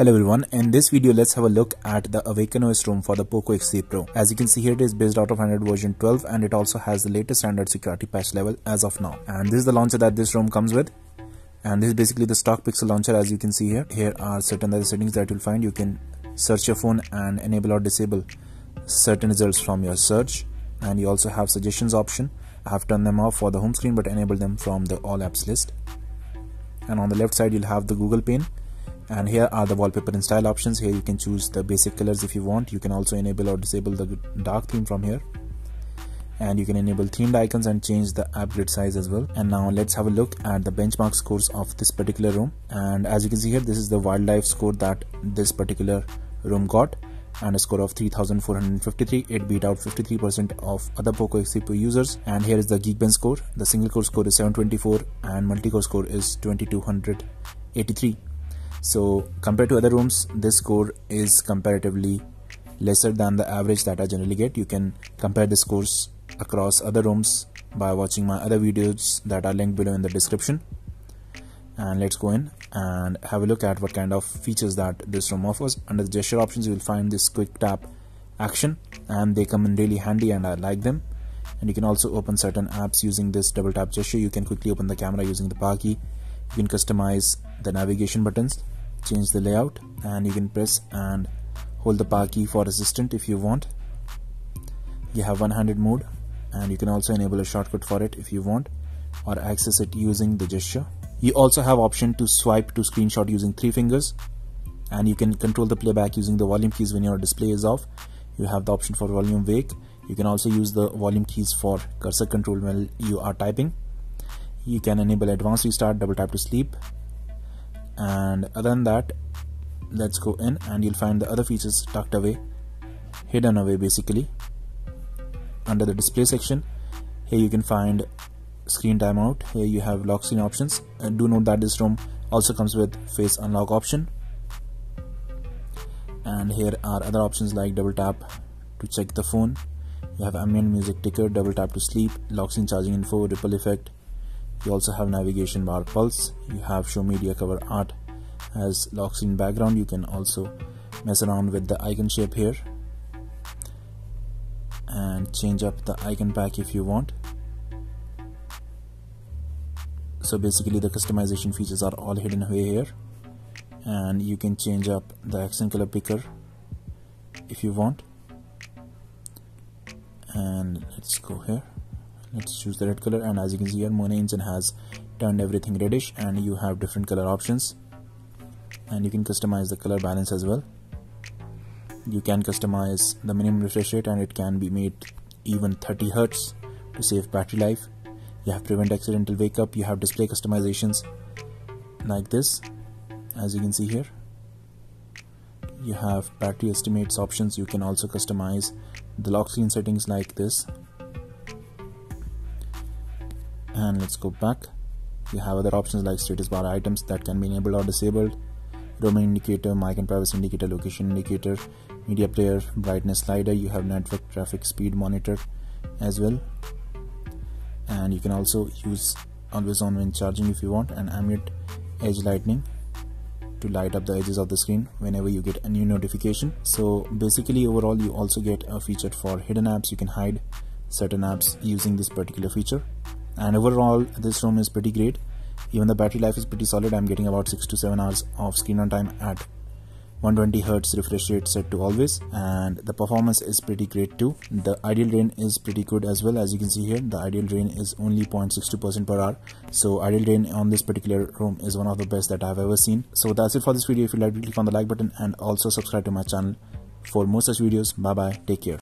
Hello everyone, in this video let's have a look at the Awaken OS ROM for the POCO X3 Pro. As you can see here it is based out of Android version 12 and it also has the latest standard security patch level as of now. And this is the launcher that this ROM comes with. And this is basically the stock pixel launcher as you can see here. Here are certain other settings that you'll find. You can search your phone and enable or disable certain results from your search. And you also have suggestions option. I have turned them off for the home screen but enable them from the all apps list. And on the left side you'll have the Google pane and here are the wallpaper and style options. Here you can choose the basic colors if you want. You can also enable or disable the dark theme from here. And you can enable themed icons and change the app grid size as well. And now let's have a look at the benchmark scores of this particular ROM. And as you can see here this is the wildlife score that this particular ROM got. And a score of 3453 it beat out 53% of other poco x3 users. And here is the geekbench score. The single core score is 724 and multi-core score is 2283 so compared to other ROMs, this score is comparatively lesser than the average that I generally get. You can compare the scores across other ROMs by watching my other videos that are linked below in the description. And let's go in and have a look at what kind of features that this ROM offers. Under the gesture options you will find this quick tap action and they come in really handy and I like them. And you can also open certain apps using this double tap gesture. You can quickly open the camera using the power key you can customize the navigation buttons change the layout and you can press and hold the power key for assistant if you want. You have one-handed mode and you can also enable a shortcut for it if you want or access it using the gesture. You also have option to swipe to screenshot using three fingers and you can control the playback using the volume keys when your display is off. You have the option for volume wake. You can also use the volume keys for cursor control while you are typing you can enable advanced restart double tap to sleep. And other than that let's go in and you'll find the other features tucked away hidden away basically under the display section. Here you can find screen timeout. Here you have lock screen options. And do note that this ROM also comes with face unlock option. And here are other options like double tap to check the phone. You have ambient music ticker double tap to sleep lock screen charging info ripple effect you also have navigation bar pulse. You have show media cover art as lock screen background. You can also mess around with the icon shape here. And change up the icon pack if you want. So basically the customization features are all hidden away here. And you can change up the accent color picker if you want. And let's go here let's choose the red color and as you can see here Monet engine has turned everything reddish and you have different color options. And you can customize the color balance as well. You can customize the minimum refresh rate and it can be made even 30 Hertz to save battery life. You have prevent accidental wake up you have display customizations like this as you can see here. You have battery estimates options. You can also customize the lock screen settings like this and let's go back. You have other options like status bar items that can be enabled or disabled. Roaming indicator mic and privacy indicator location indicator media player brightness slider. You have network traffic speed monitor as well. And you can also use always on when charging if you want and ambient edge lighting to light up the edges of the screen whenever you get a new notification. So basically overall you also get a feature for hidden apps. You can hide certain apps using this particular feature and overall this ROM is pretty great. Even the battery life is pretty solid. I'm getting about 6 to 7 hours of screen on time at 120 Hz refresh rate set to always. And the performance is pretty great too. The idle drain is pretty good as well. As you can see here the idle drain is only 0.62% per hour. So idle drain on this particular ROM is one of the best that I've ever seen. So that's it for this video. If you like click on the like button and also subscribe to my channel for more such videos. Bye bye take care